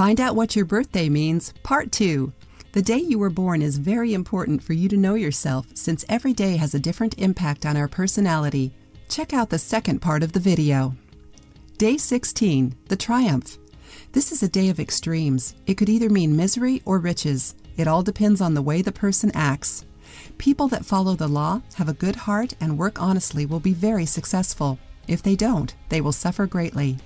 Find out what your birthday means, Part 2. The day you were born is very important for you to know yourself since every day has a different impact on our personality. Check out the second part of the video. Day 16, the Triumph. This is a day of extremes. It could either mean misery or riches. It all depends on the way the person acts. People that follow the law, have a good heart, and work honestly will be very successful. If they don't, they will suffer greatly.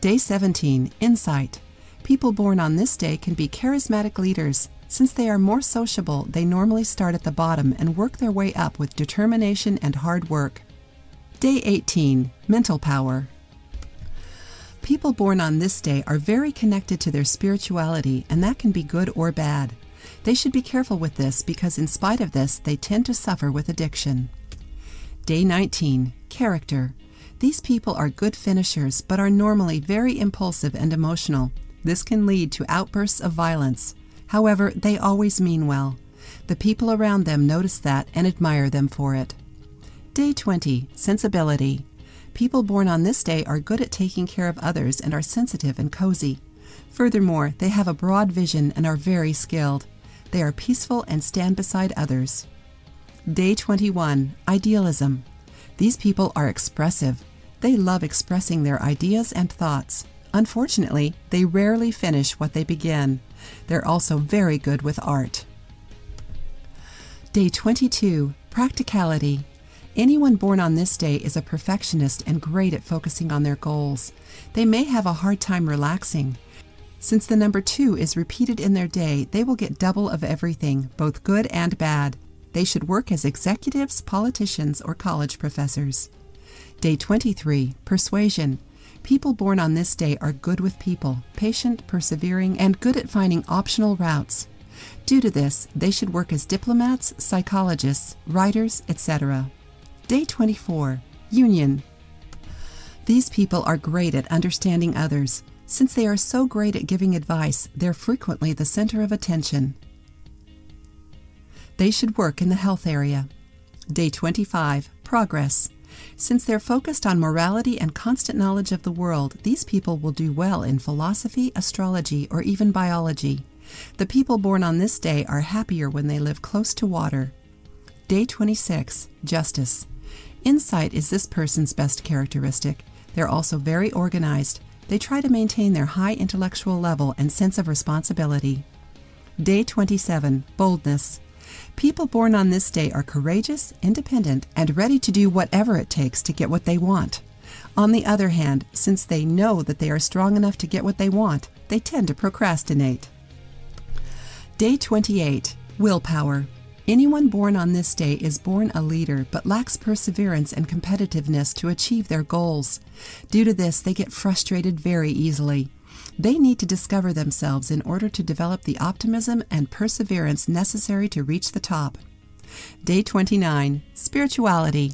Day 17, Insight. People born on this day can be charismatic leaders. Since they are more sociable, they normally start at the bottom and work their way up with determination and hard work. Day 18, Mental Power. People born on this day are very connected to their spirituality, and that can be good or bad. They should be careful with this because, in spite of this, they tend to suffer with addiction. Day 19, Character. These people are good finishers but are normally very impulsive and emotional. This can lead to outbursts of violence. However, they always mean well. The people around them notice that and admire them for it. Day 20 Sensibility. People born on this day are good at taking care of others and are sensitive and cozy. Furthermore, they have a broad vision and are very skilled. They are peaceful and stand beside others. Day 21 Idealism. These people are expressive. They love expressing their ideas and thoughts. Unfortunately, they rarely finish what they begin. They're also very good with art. Day 22 Practicality. Anyone born on this day is a perfectionist and great at focusing on their goals. They may have a hard time relaxing. Since the number 2 is repeated in their day, they will get double of everything, both good and bad. They should work as executives, politicians, or college professors. Day 23 Persuasion. People born on this day are good with people, patient, persevering, and good at finding optional routes. Due to this, they should work as diplomats, psychologists, writers, etc. Day 24 Union. These people are great at understanding others. Since they are so great at giving advice, they're frequently the center of attention. They should work in the health area. Day 25 Progress. Since they're focused on morality and constant knowledge of the world, these people will do well in philosophy, astrology, or even biology. The people born on this day are happier when they live close to water. Day 26 Justice. Insight is this person's best characteristic. They're also very organized. They try to maintain their high intellectual level and sense of responsibility. Day 27 Boldness. People born on this day are courageous, independent, and ready to do whatever it takes to get what they want. On the other hand, since they know that they are strong enough to get what they want, they tend to procrastinate. Day 28 Willpower. Anyone born on this day is born a leader but lacks perseverance and competitiveness to achieve their goals. Due to this, they get frustrated very easily. They need to discover themselves in order to develop the optimism and perseverance necessary to reach the top. Day 29 Spirituality.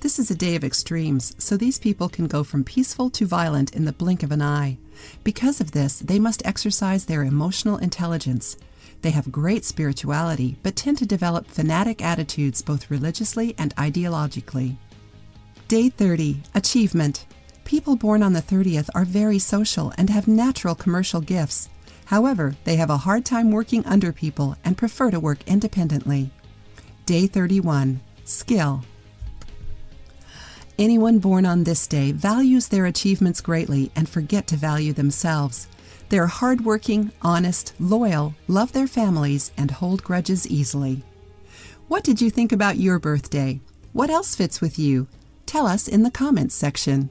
This is a day of extremes, so these people can go from peaceful to violent in the blink of an eye. Because of this, they must exercise their emotional intelligence. They have great spirituality, but tend to develop fanatic attitudes both religiously and ideologically. Day 30 Achievement. People born on the 30th are very social and have natural commercial gifts. However, they have a hard time working under people and prefer to work independently. Day 31 Skill. Anyone born on this day values their achievements greatly and forget to value themselves. They are hardworking, honest, loyal, love their families, and hold grudges easily. What did you think about your birthday? What else fits with you? Tell us in the comments section.